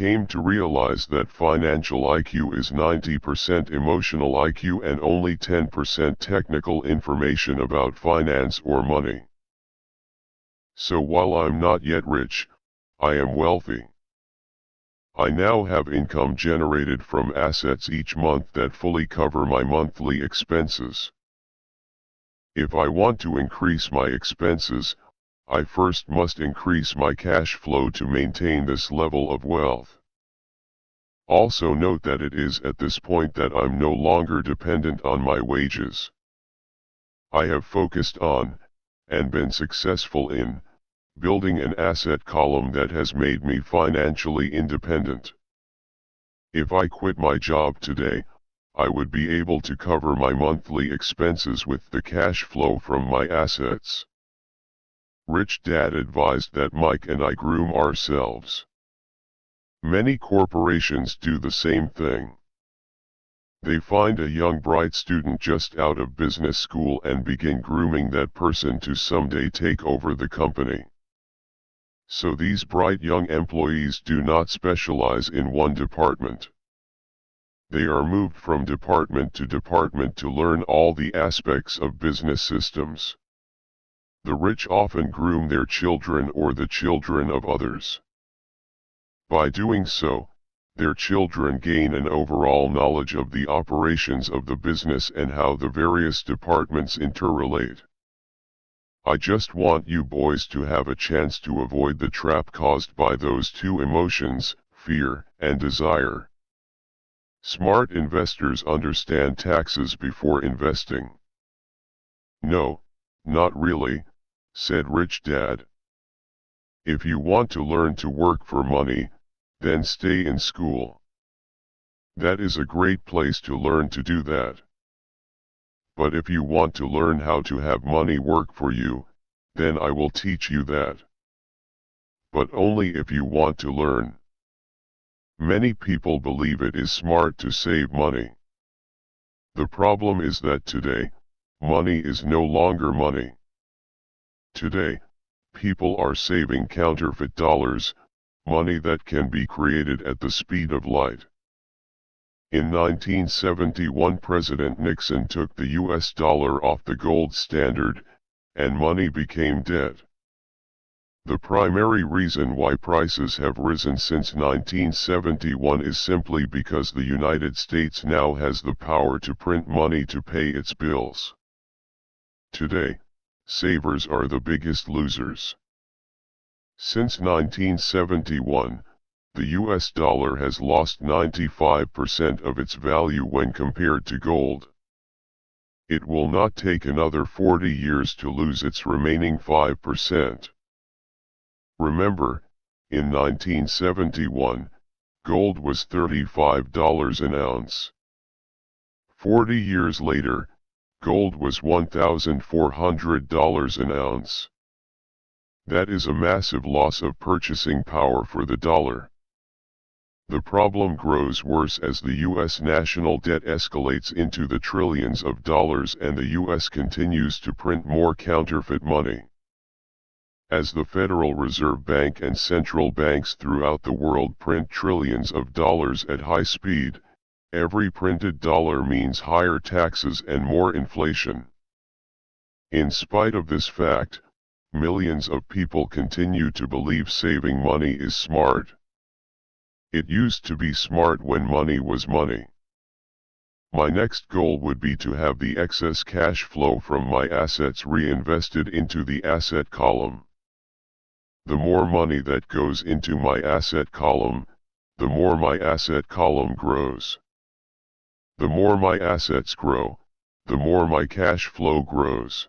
came to realize that financial IQ is 90% emotional IQ and only 10% technical information about finance or money. So while I'm not yet rich, I am wealthy. I now have income generated from assets each month that fully cover my monthly expenses. If I want to increase my expenses, I first must increase my cash flow to maintain this level of wealth. Also note that it is at this point that I'm no longer dependent on my wages. I have focused on, and been successful in, building an asset column that has made me financially independent. If I quit my job today, I would be able to cover my monthly expenses with the cash flow from my assets. Rich Dad advised that Mike and I groom ourselves. Many corporations do the same thing. They find a young bright student just out of business school and begin grooming that person to someday take over the company. So these bright young employees do not specialize in one department. They are moved from department to department to learn all the aspects of business systems. The rich often groom their children or the children of others. By doing so, their children gain an overall knowledge of the operations of the business and how the various departments interrelate. I just want you boys to have a chance to avoid the trap caused by those two emotions, fear and desire. Smart investors understand taxes before investing. No, not really, said Rich Dad. If you want to learn to work for money, then stay in school. That is a great place to learn to do that. But if you want to learn how to have money work for you, then I will teach you that. But only if you want to learn. Many people believe it is smart to save money. The problem is that today, money is no longer money. Today, people are saving counterfeit dollars, money that can be created at the speed of light. In 1971 President Nixon took the US dollar off the gold standard, and money became debt. The primary reason why prices have risen since 1971 is simply because the United States now has the power to print money to pay its bills. Today, savers are the biggest losers. Since 1971, the US dollar has lost 95% of its value when compared to gold. It will not take another 40 years to lose its remaining 5%. Remember, in 1971, gold was $35 an ounce. 40 years later, gold was $1,400 an ounce. That is a massive loss of purchasing power for the dollar. The problem grows worse as the U.S. national debt escalates into the trillions of dollars and the U.S. continues to print more counterfeit money. As the Federal Reserve Bank and central banks throughout the world print trillions of dollars at high speed, Every printed dollar means higher taxes and more inflation. In spite of this fact, millions of people continue to believe saving money is smart. It used to be smart when money was money. My next goal would be to have the excess cash flow from my assets reinvested into the asset column. The more money that goes into my asset column, the more my asset column grows. The more my assets grow, the more my cash flow grows.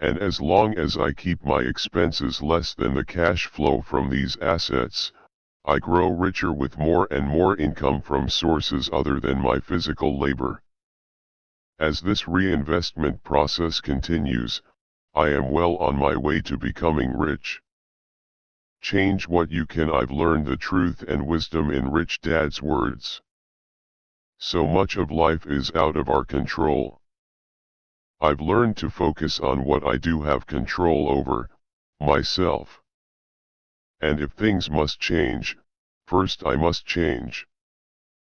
And as long as I keep my expenses less than the cash flow from these assets, I grow richer with more and more income from sources other than my physical labor. As this reinvestment process continues, I am well on my way to becoming rich. Change what you can I've learned the truth and wisdom in Rich Dad's words. So much of life is out of our control. I've learned to focus on what I do have control over, myself. And if things must change, First I must change.